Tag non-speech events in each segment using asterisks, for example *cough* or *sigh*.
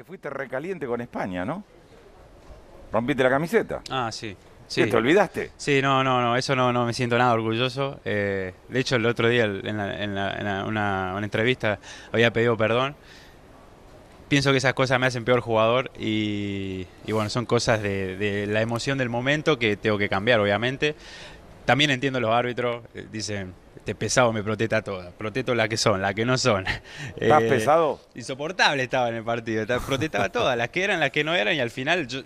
Te fuiste recaliente con España, ¿no? Rompiste la camiseta. Ah, sí. Sí. ¿Te olvidaste? Sí, no, no, no, eso no, no me siento nada orgulloso. Eh, de hecho, el otro día en, una, entrevista había pedido perdón. Pienso que esas cosas me hacen peor jugador y, bueno, son cosas de, de, la emoción del momento que tengo que cambiar, obviamente. También entiendo los árbitros, eh, dicen, este pesado me protesta toda, protesto las que son, las que no son. *laughs* ¿Estás eh, pesado? Insoportable estaba en el partido, protestaba todas, las que eran, las que no eran y al final yo,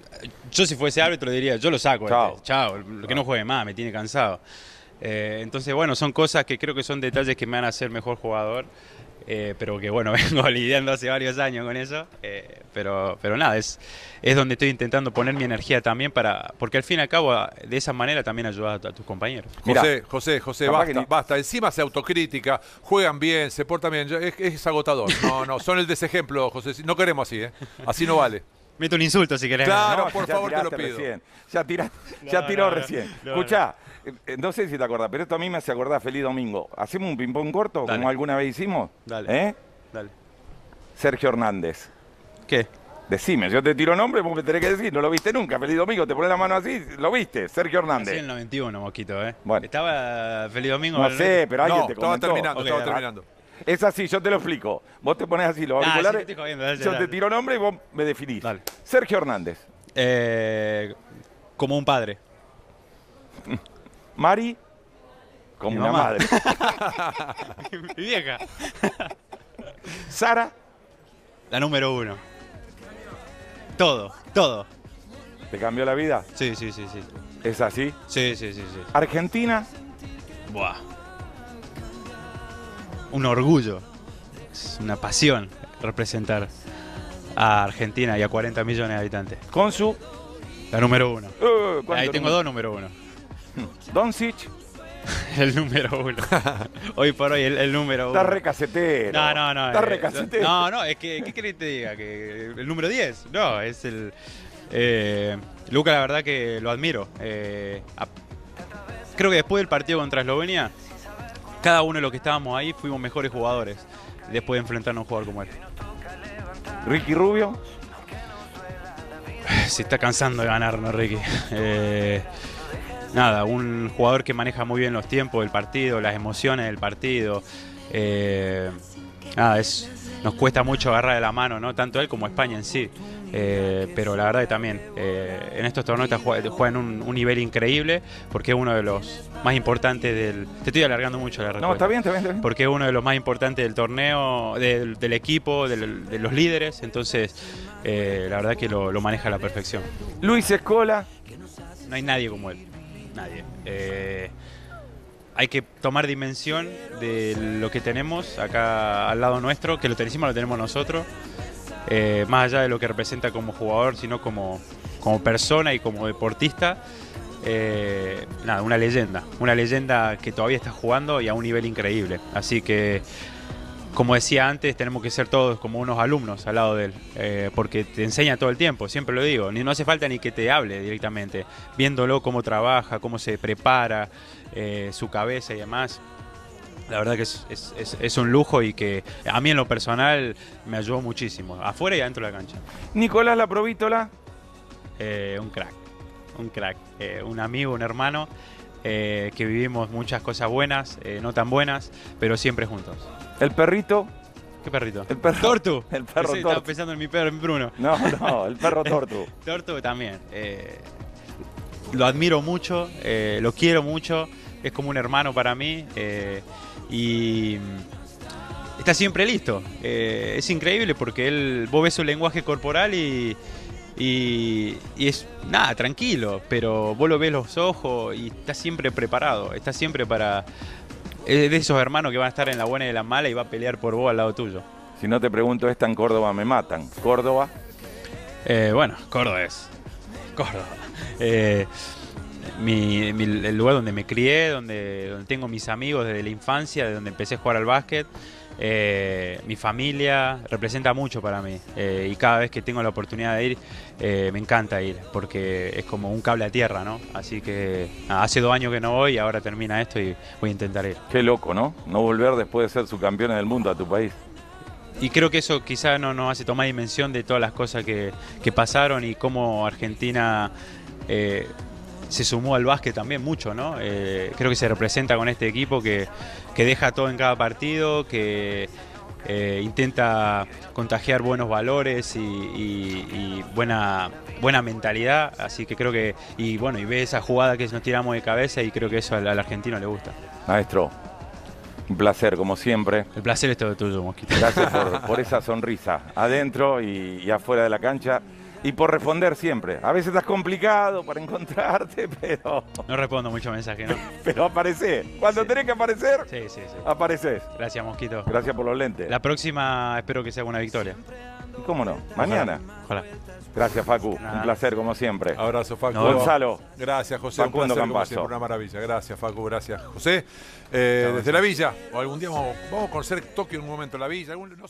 yo si fuese árbitro diría, yo lo saco, chao, este, chao que no juegue más, me tiene cansado. Eh, entonces, bueno, son cosas que creo que son detalles que me van a hacer mejor jugador. Eh, pero que bueno, *laughs* vengo lidiando hace varios años con eso, eh, pero, pero nada, es, es donde estoy intentando poner mi energía también para, porque al fin y al cabo de esa manera también ayudas a, tus compañeros. José, José, José, basta, basta, encima se autocrítica, juegan bien, se portan bien, es, agotador, no, no, son el desejemplo, José, no queremos así, ¿eh? así no vale. Meto un insulto si querés. Claro, por favor, te lo pido. Ya, ya tiró recién. Escucha, eh, no sé si te acordás, pero esto a mí me hace acordar Feliz Domingo. ¿Hacemos un ping-pong corto, como alguna vez hicimos? Dale. ¿Eh? Dale. Sergio Hernández. ¿Qué? Decime, yo te tiro nombre, vos me tenés que decir, no lo viste nunca, Feliz Domingo, te pones la mano así, lo viste, Sergio Hernández. Sí, en el 91, Mosquito, ¿eh? Bueno. Estaba Feliz Domingo. No sé, pero alguien no, te comentó. Estaba terminando, estaba terminando. Es así, yo te lo explico. Vos te pones así los auriculares, yo te tiro nombre y vos me definís. Dale. Sergio Hernández. Eh, como un padre. *laughs* Mari. Como una madre. *laughs* Mi vieja. *laughs* Sara. La número uno. Todo, todo. ¿Te cambió la vida? Sí, sí, sí, sí. ¿Es así? Sí, sí, sí, sí. Argentina. Buah. Un orgullo. Es una pasión representar a Argentina y a 40 millones de habitantes. Con su. La número uno. Uh, Ahí tengo dos número uno. *laughs* Doncic. *laughs* el número uno. *laughs* hoy por hoy, el, número uno. Está recacetero. No, no, no. Está eh, recacetero. No, no, es que, ¿qué querés que te diga? Que el número 10. No, es el. Eh, Luca, la verdad que lo admiro. Eh, creo que después del partido contra Eslovenia, cada uno de los que estábamos ahí fuimos mejores jugadores después de enfrentarnos a un jugador como él. Ricky Rubio. Se está cansando de ganarnos, Ricky. Eh, nada, un jugador que maneja muy bien los tiempos del partido, las emociones del partido. Eh, nada, es, nos cuesta mucho agarrar de la mano, ¿no? Tanto él como España en sí. Eh, pero la verdad que también eh, en estos torneos juega en un, nivel increíble porque es uno de los más importantes del. Te estoy alargando mucho la respuesta. No, está bien, está bien. Porque es uno de los más importantes del torneo, del, equipo, de los líderes. Entonces, la verdad que lo, lo maneja a la perfección. Luis Escola. No hay nadie como él nadie. Hay que tomar dimensión de lo que tenemos acá al lado nuestro, que lo tenemos, lo tenemos nosotros, eh, más allá de lo que representa como jugador, sino como, como persona y como deportista. Eh, nada, una leyenda, una leyenda que todavía está jugando y a un nivel increíble. Así que como decía antes, tenemos que ser todos como unos alumnos al lado de él, eh, porque te enseña todo el tiempo, siempre lo digo, ni no hace falta ni que te hable directamente, viéndolo cómo trabaja, cómo se prepara, eh, su cabeza y demás. La verdad que es, un lujo y que a mí en lo personal me ayudó muchísimo, afuera y adentro de la cancha. Nicolás La Provítola. Eh, un crack, un crack, un amigo, un hermano, que vivimos muchas cosas buenas, no tan buenas, pero siempre juntos. El perrito. ¿Qué perrito? El perro. Tortu. *laughs* El perro Tortu. Estaba pensando en mi perro, en Bruno. No, no, el perro *laughs* Tortu. tortu también. Eh, lo admiro mucho, eh, lo quiero mucho, es como un hermano para mí eh, y está siempre listo. es increíble porque él, vos ves su lenguaje corporal y, y, y, es nada, tranquilo, pero vos lo ves los ojos y está siempre preparado, está siempre para, es de esos hermanos que van a estar en la buena y en la mala y va a pelear por vos al lado tuyo. Si no te pregunto, ¿esta en Córdoba me matan? ¿Córdoba? Eh, bueno, Córdoba es. Córdoba. Eh, el lugar donde me crié, donde, donde tengo mis amigos desde la infancia, de donde empecé a jugar al básquet. Eh, mi familia representa mucho para mí eh, y cada vez que tengo la oportunidad de ir eh, me encanta ir porque es como un cable a tierra, ¿no? Así que hace dos años que no voy y ahora termina esto y voy a intentar ir. Qué loco, ¿no? No volver después de ser su campeón del mundo a tu país. y creo que eso quizá no nos hace tomar dimensión de todas las cosas que, pasaron y cómo Argentina eh, se sumó al básquet también mucho, ¿no? Eh, creo que se representa con este equipo que, deja todo en cada partido, que eh, intenta contagiar buenos valores y, buena, buena mentalidad, así que creo que, y bueno, y ve esa jugada que nos tiramos de cabeza y creo que eso al argentino le gusta. Maestro, un placer, como siempre. El placer es todo tuyo, Mosquito. Gracias por, esa sonrisa, adentro y, afuera de la cancha. Y por responder siempre. A veces estás complicado para encontrarte, *laughs* pero. No respondo mucho mensaje, ¿no? *laughs* pero aparece. Cuando tenés que aparecer, sí, sí, sí. apareces. Gracias, Mosquito. Gracias por los lentes. La próxima espero que sea una victoria. ¿Cómo no? Mañana. Ojalá. Gracias, Facu. Un placer, como siempre. Abrazo, Facu. Gonzalo. Gracias, José. un placer, como siempre, una maravilla. Gracias, Facu. Gracias, José. Eh, desde la villa. O algún día vamos, a conocer Tokio en un momento, la villa. Algún, no